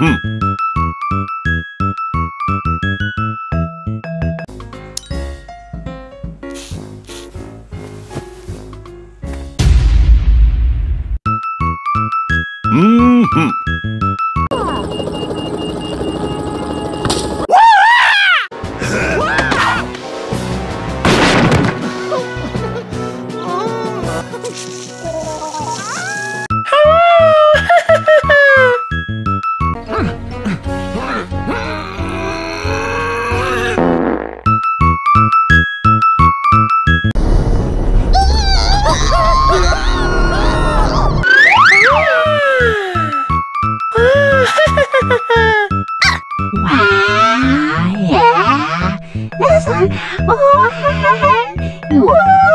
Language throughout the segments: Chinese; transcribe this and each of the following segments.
嗯哦，嘿嘿嘿，哇！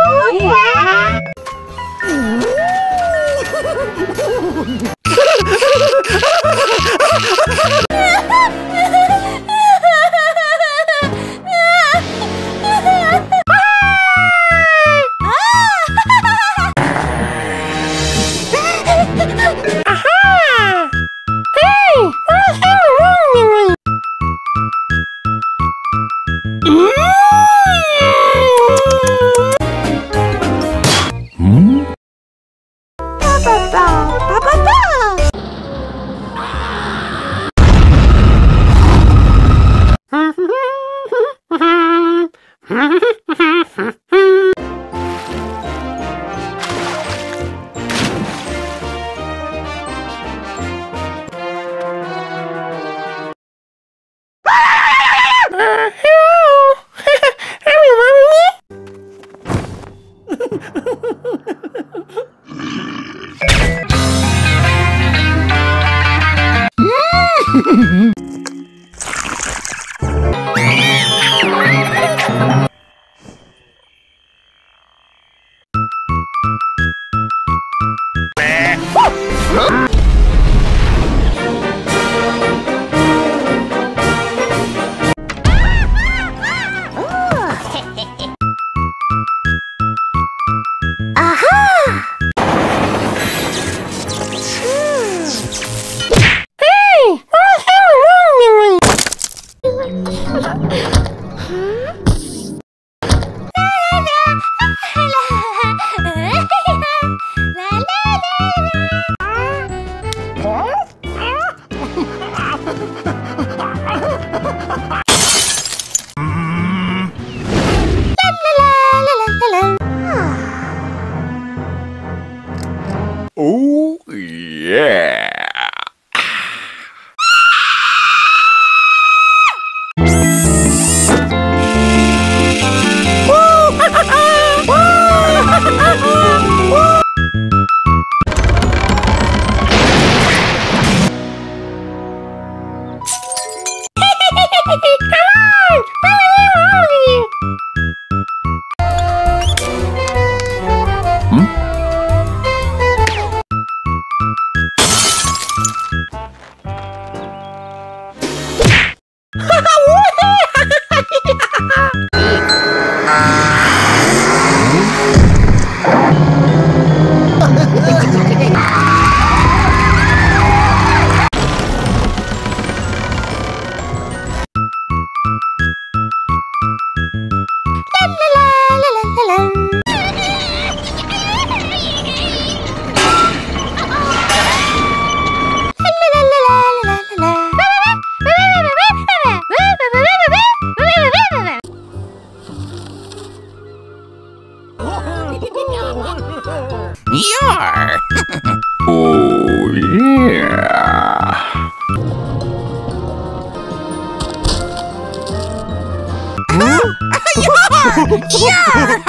Mm-hmm.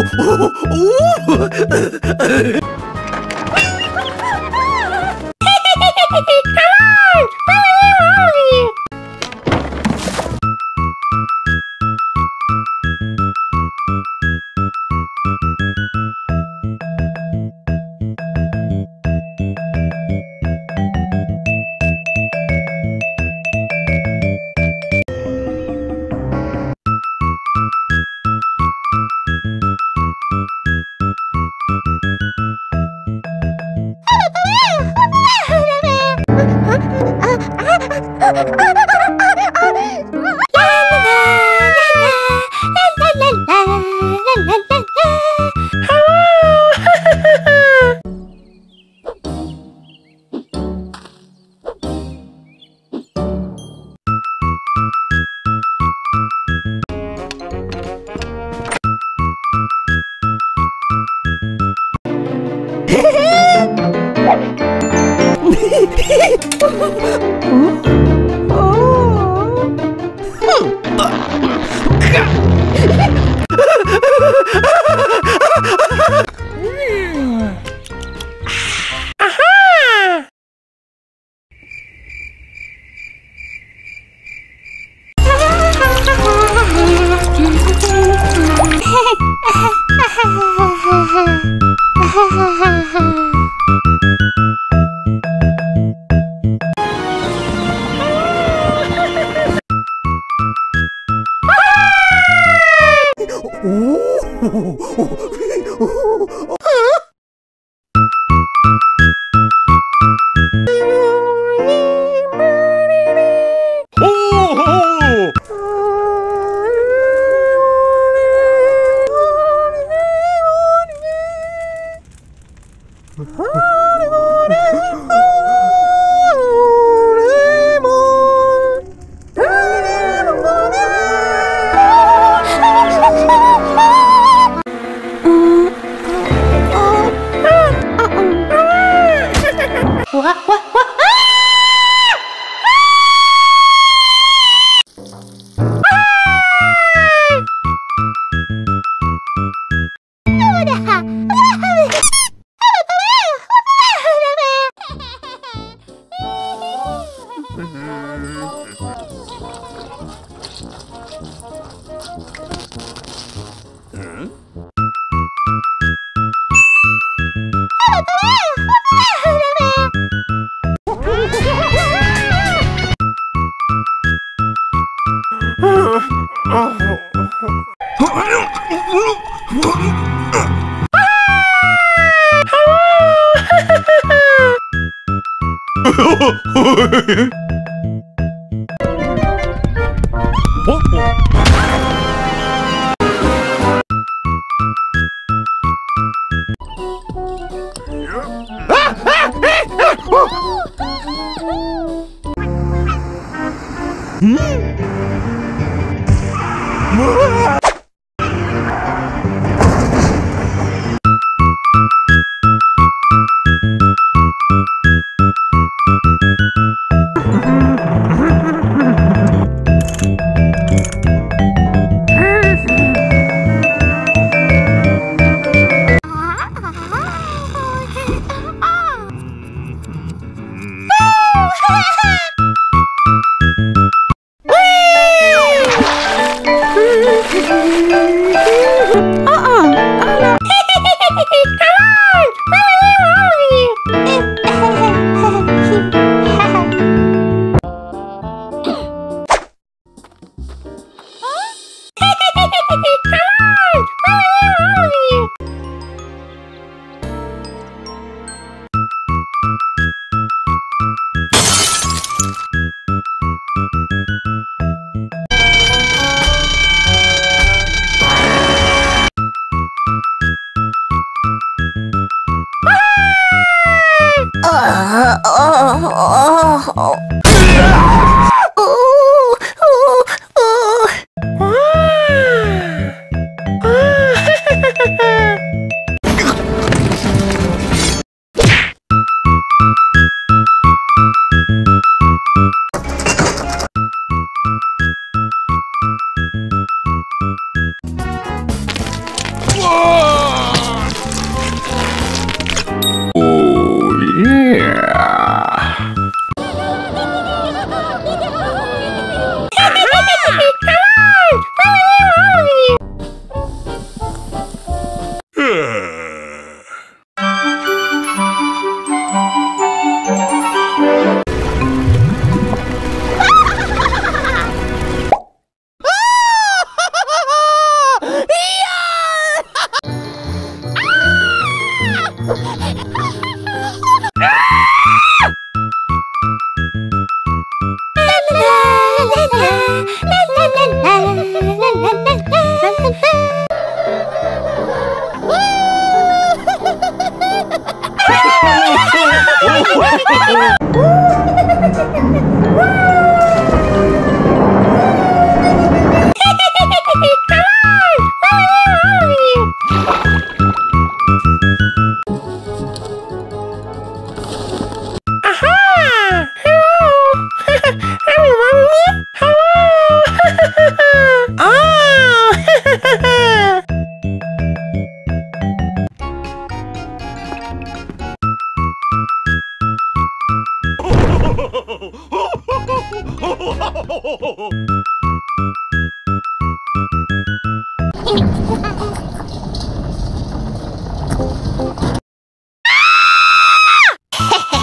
嗯，哦，嗯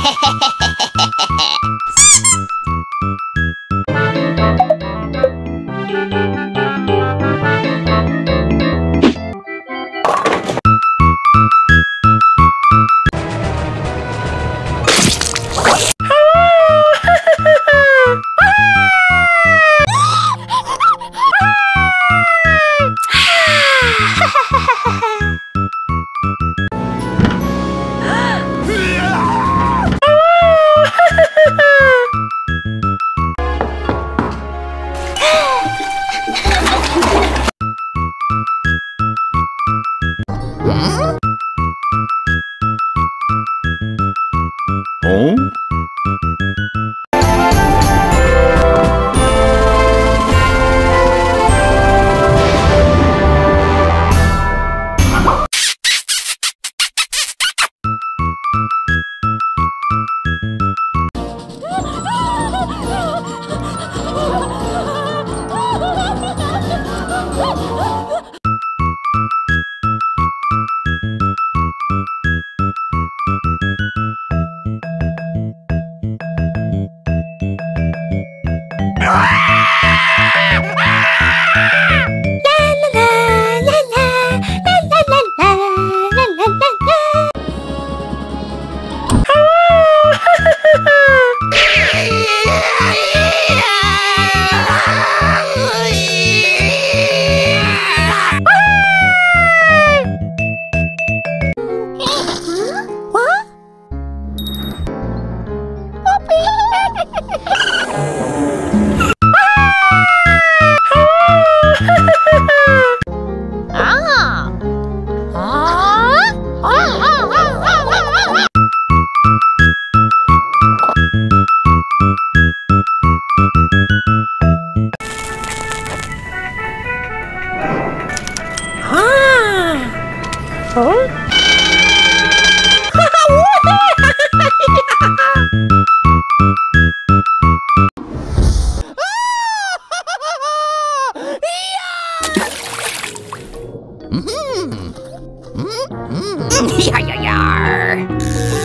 嘿嘿嘿嘿哦。嗯哼。嗯嗯嗯 呀呀呀